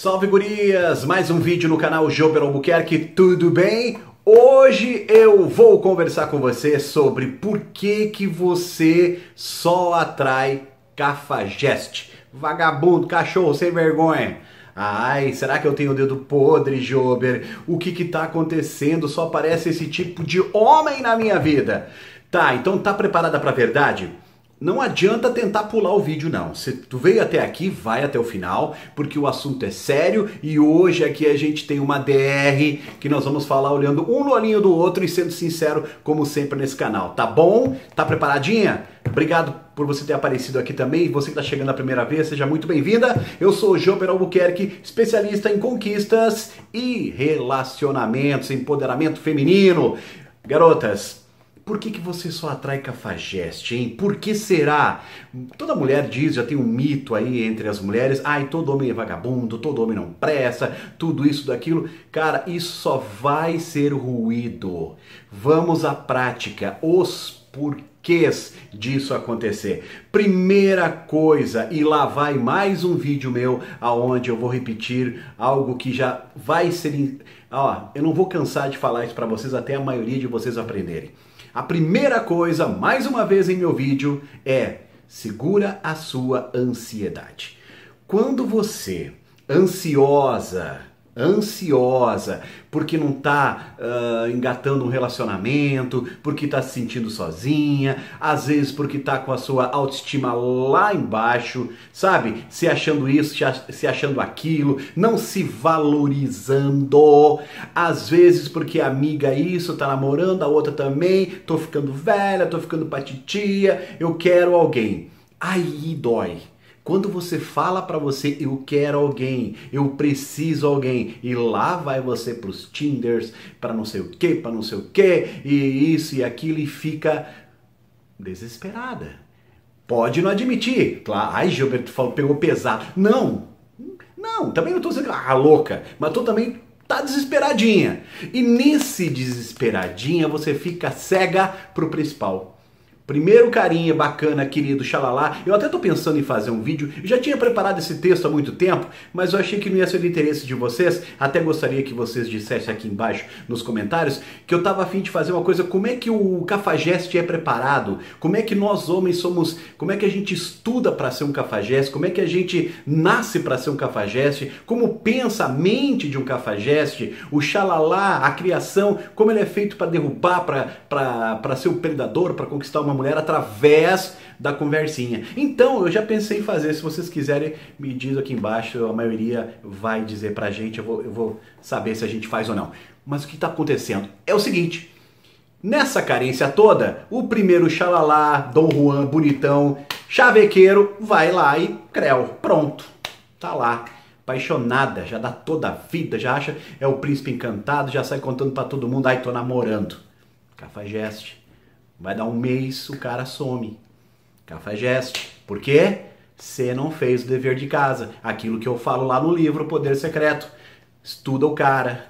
Salve gurias! Mais um vídeo no canal Joper Albuquerque, tudo bem? Hoje eu vou conversar com você sobre por que que você só atrai cafajeste. Vagabundo, cachorro sem vergonha. Ai, será que eu tenho o dedo podre, Jober? O que que tá acontecendo? Só aparece esse tipo de homem na minha vida. Tá, então tá preparada pra verdade? Não adianta tentar pular o vídeo não. Se tu veio até aqui, vai até o final, porque o assunto é sério e hoje aqui a gente tem uma DR que nós vamos falar olhando um no olhinho do outro e sendo sincero, como sempre nesse canal. Tá bom? Tá preparadinha? Obrigado por você ter aparecido aqui também. Você que está chegando a primeira vez, seja muito bem-vinda. Eu sou o Joper Albuquerque, especialista em conquistas e relacionamentos, empoderamento feminino. Garotas, por que, que você só atrai cafajeste, hein? Por que será? Toda mulher diz, já tem um mito aí entre as mulheres, ai, todo homem é vagabundo, todo homem não presta, tudo isso, daquilo. Cara, isso só vai ser ruído. Vamos à prática, os porquês disso acontecer. Primeira coisa, e lá vai mais um vídeo meu aonde eu vou repetir algo que já vai ser, ó, eu não vou cansar de falar isso para vocês até a maioria de vocês aprenderem. A primeira coisa, mais uma vez em meu vídeo, é segura a sua ansiedade. Quando você, ansiosa, ansiosa, porque não está uh, engatando um relacionamento, porque está se sentindo sozinha, às vezes porque está com a sua autoestima lá embaixo, sabe? Se achando isso, se achando aquilo, não se valorizando, às vezes porque a amiga isso tá namorando, a outra também, tô ficando velha, tô ficando patitia, eu quero alguém. Aí dói. Quando você fala para você, eu quero alguém, eu preciso alguém, e lá vai você para os Tinders, para não sei o que, para não sei o que, e isso e aquilo, e fica desesperada. Pode não admitir. Claro, ai, Gilberto falou, pegou pesado. Não, não, também não estou dizendo, ah, louca, mas tô também tá desesperadinha. E nesse desesperadinha você fica cega pro principal Primeiro carinha bacana, querido, xalalá. Eu até tô pensando em fazer um vídeo. Eu já tinha preparado esse texto há muito tempo, mas eu achei que não ia ser do interesse de vocês. Até gostaria que vocês dissessem aqui embaixo nos comentários que eu tava afim de fazer uma coisa. Como é que o cafajeste é preparado? Como é que nós homens somos? Como é que a gente estuda para ser um cafajeste? Como é que a gente nasce para ser um cafajeste? Como pensa a mente de um cafajeste? O xalalá, a criação, como ele é feito para derrubar, para ser um predador, para conquistar uma mulher através da conversinha. Então, eu já pensei em fazer, se vocês quiserem, me diz aqui embaixo, a maioria vai dizer pra gente, eu vou, eu vou saber se a gente faz ou não. Mas o que está acontecendo? É o seguinte, nessa carência toda, o primeiro xalalá, Dom Juan, bonitão, chavequeiro, vai lá e creu, pronto, tá lá. Apaixonada, já dá toda a vida, já acha é o príncipe encantado, já sai contando para todo mundo, ai tô namorando. Cafajeste. Vai dar um mês, o cara some. Cafajeste. Por quê? Você não fez o dever de casa. Aquilo que eu falo lá no livro Poder Secreto. Estuda o cara,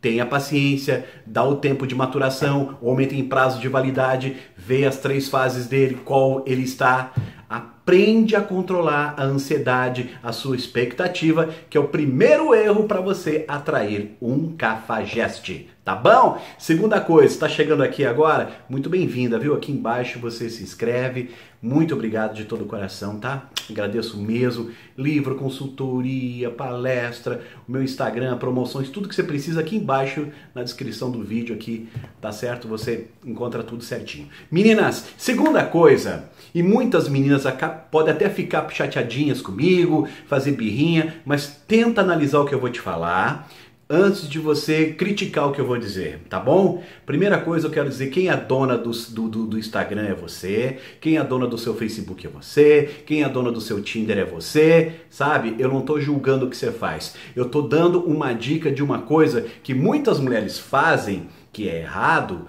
tenha paciência, dá o tempo de maturação, o homem tem prazo de validade, vê as três fases dele, qual ele está. Aprende a controlar a ansiedade, a sua expectativa, que é o primeiro erro para você atrair um cafajeste. Tá bom? Segunda coisa, está chegando aqui agora? Muito bem-vinda, viu? Aqui embaixo você se inscreve. Muito obrigado de todo o coração, tá? Agradeço mesmo. Livro, consultoria, palestra, o meu Instagram, promoções, tudo que você precisa aqui embaixo na descrição do vídeo aqui, tá certo? Você encontra tudo certinho. Meninas, segunda coisa, e muitas meninas podem até ficar chateadinhas comigo, fazer birrinha, mas tenta analisar o que eu vou te falar antes de você criticar o que eu vou dizer, tá bom? Primeira coisa eu quero dizer, quem é dona do, do, do, Instagram é você, quem é dona do seu Facebook é você, quem é dona do seu Tinder é você, sabe? Eu não tô julgando o que você faz, eu tô dando uma dica de uma coisa que muitas mulheres fazem, que é errado,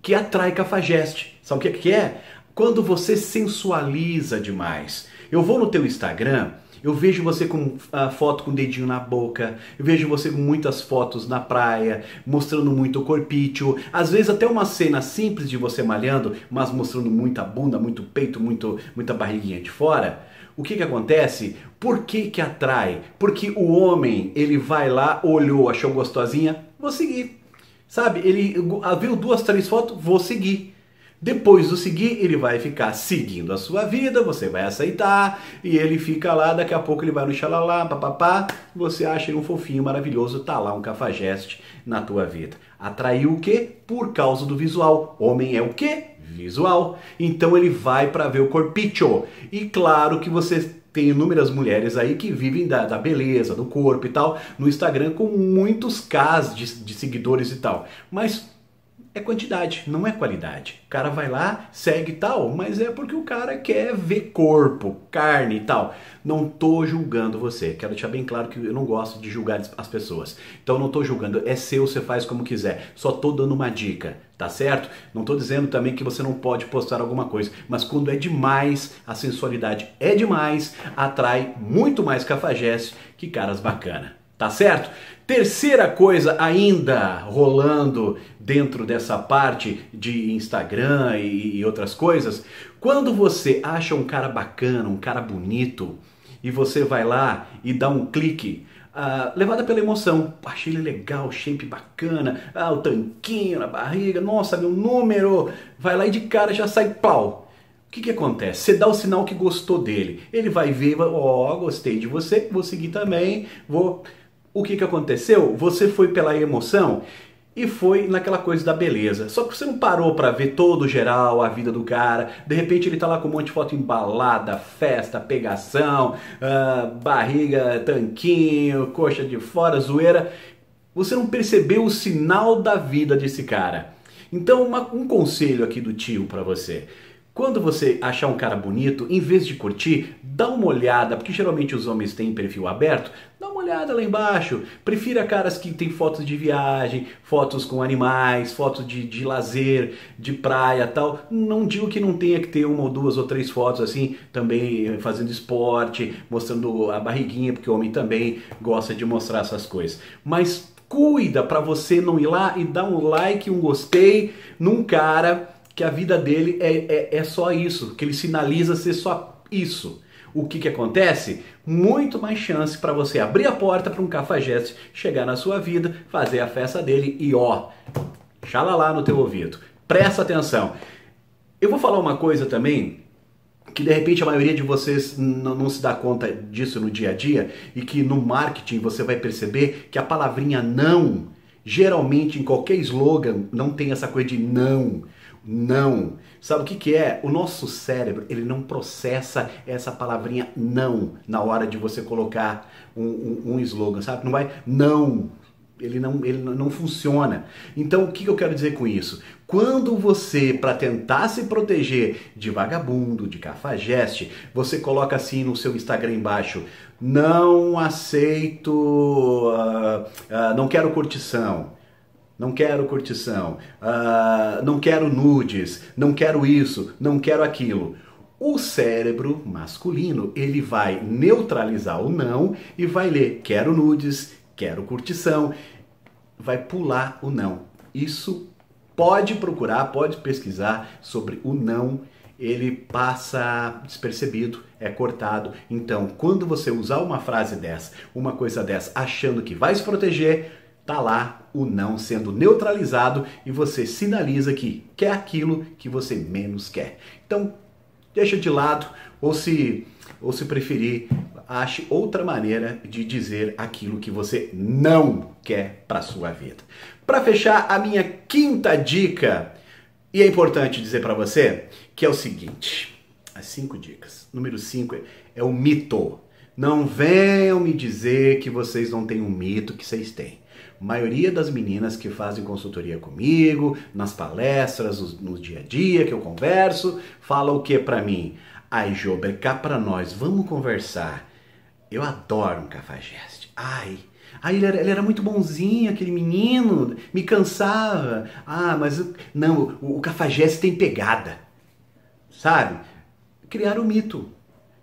que atrai cafajeste. Sabe o que é? Quando você sensualiza demais. Eu vou no teu Instagram Eu vejo você com a foto com o dedinho na boca, eu vejo você com muitas fotos na praia, mostrando muito o corpício, às vezes até uma cena simples de você malhando, mas mostrando muita bunda, muito peito, muito, muita barriguinha de fora. O que que acontece? Por que que atrai? Porque o homem, ele vai lá, olhou, achou gostosinha, vou seguir. Sabe? Ele viu duas, três fotos, vou seguir. Depois do seguir, ele vai ficar seguindo a sua vida, você vai aceitar, e ele fica lá, daqui a pouco ele vai no xalalá, papapá, você acha ele um fofinho maravilhoso, tá lá um cafajeste na tua vida. Atraiu o quê? Por causa do visual. Homem é o quê? Visual. Então ele vai para ver o corpicho. E claro que você tem inúmeras mulheres aí que vivem da, da, beleza, do corpo e tal, no Instagram com muitos casos de, de seguidores e tal. Mas é quantidade, não é qualidade. O cara vai lá, segue tal, mas é porque o cara quer ver corpo, carne e tal. Não tô julgando você. Quero deixar bem claro que eu não gosto de julgar as pessoas. Então não tô julgando, é seu, você faz como quiser. Só tô dando uma dica, tá certo? Não tô dizendo também que você não pode postar alguma coisa, mas quando é demais, a sensualidade é demais, atrai muito mais cafajeste que caras bacana. Tá certo? Terceira coisa ainda rolando dentro dessa parte de Instagram e, outras coisas, quando você acha um cara bacana, um cara bonito, e você vai lá e dá um clique, uh, levada pela emoção, achei ele legal, shape bacana, ah, o tanquinho na barriga, nossa, meu número, vai lá e de cara já sai pau. O que, que acontece? Você dá o sinal que gostou dele. Ele vai ver, ó, oh, gostei de você, vou seguir também, vou o que, que aconteceu? Você foi pela emoção e foi naquela coisa da beleza. Só que você não parou para ver todo geral, a vida do cara. De repente ele tá lá com um monte de foto embalada, festa, pegação, uh, barriga, tanquinho, coxa de fora, zoeira. Você não percebeu o sinal da vida desse cara. Então, uma, um conselho aqui do tio para você. Quando você achar um cara bonito, em vez de curtir, dá uma olhada, porque geralmente os homens têm perfil aberto, dá uma olhada lá embaixo. Prefira caras que têm fotos de viagem, fotos com animais, fotos de, de lazer, de praia tal. Não digo que não tenha que ter uma ou duas ou três fotos assim, também fazendo esporte, mostrando a barriguinha, porque o homem também gosta de mostrar essas coisas. Mas cuida para você não ir lá e dar um like, um gostei num cara que a vida dele é, é, é só isso, que ele sinaliza ser só isso. O que, que acontece? Muito mais chance para você abrir a porta para um cafajeste chegar na sua vida, fazer a festa dele e ó, xalala no teu ouvido. Presta atenção. Eu vou falar uma coisa também que de repente a maioria de vocês não, se dá conta disso no dia a dia e que no marketing você vai perceber que a palavrinha não, geralmente em qualquer slogan, não tem essa coisa de não não. Sabe o que, que é? O nosso cérebro, ele não processa essa palavrinha não na hora de você colocar um, um, um slogan, sabe? Não vai não. Ele não, ele não funciona. Então, o que, eu quero dizer com isso? Quando você, para tentar se proteger de vagabundo, de cafajeste, você coloca assim no seu Instagram embaixo: não aceito, uh, uh, não quero curtição não quero curtição, uh, não quero nudes, não quero isso, não quero aquilo. O cérebro masculino ele vai neutralizar o não e vai ler quero nudes, quero curtição, vai pular o não. Isso pode procurar, pode pesquisar sobre o não. Ele passa despercebido, é cortado. Então, quando você usar uma frase dessa, uma coisa dessa, achando que vai se proteger, tá lá o não sendo neutralizado e você sinaliza que quer aquilo que você menos quer. Então, deixa de lado ou se ou se preferir, ache outra maneira de dizer aquilo que você não quer para sua vida. Para fechar a minha quinta dica, e é importante dizer para você que é o seguinte, as cinco dicas. Número cinco é, é o mito. Não venham me dizer que vocês não têm um mito que vocês têm maioria das meninas que fazem consultoria comigo, nas palestras, no, dia a dia que eu converso, fala o que para mim? Ai, Jober, cá para nós, vamos conversar. Eu adoro um cafajeste. Ai, Ai, ele era, ele era, muito bonzinho, aquele menino, me cansava. Ah, mas não, o, o cafajeste tem pegada. Sabe? Criaram o um mito.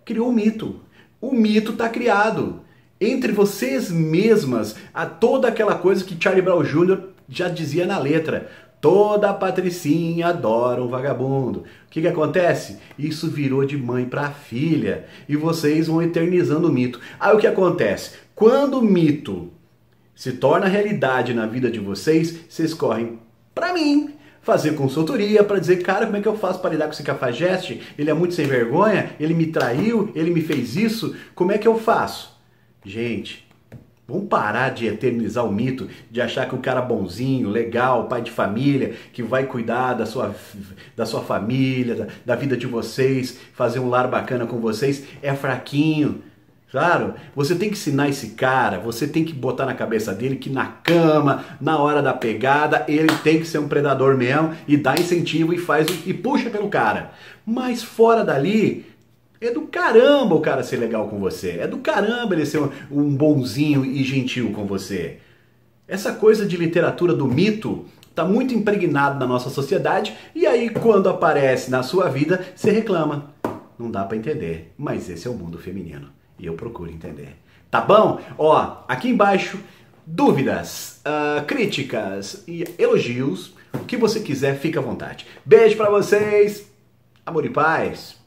Criou o um mito. o mito está criado. Entre vocês mesmas, a toda aquela coisa que Charlie Brown Jr. já dizia na letra. Toda patricinha adora um vagabundo. O que, que acontece? Isso virou de mãe para filha. E vocês vão eternizando o mito. Aí o que acontece? Quando o mito se torna realidade na vida de vocês, vocês correm para mim fazer consultoria para dizer, cara, como é que eu faço para lidar com esse cafajeste? Ele é muito sem vergonha, ele me traiu, ele me fez isso, como é que eu faço? Gente, vamos parar de eternizar o mito, de achar que o cara bonzinho, legal, pai de família, que vai cuidar da sua, da sua família, da, da vida de vocês, fazer um lar bacana com vocês, é fraquinho. Claro, você tem que ensinar esse cara, você tem que botar na cabeça dele que na cama, na hora da pegada, ele tem que ser um predador mesmo e dá incentivo e faz e puxa pelo cara. Mas fora dali, é do caramba o cara ser legal com você. É do caramba ele ser um, um bonzinho e gentil com você. Essa coisa de literatura do mito está muito impregnado na nossa sociedade e aí quando aparece na sua vida, você reclama. Não dá para entender, mas esse é o mundo feminino e eu procuro entender. Tá bom? Ó, aqui embaixo, dúvidas, uh, críticas e elogios, o que você quiser, fica à vontade. Beijo para vocês, amor e paz.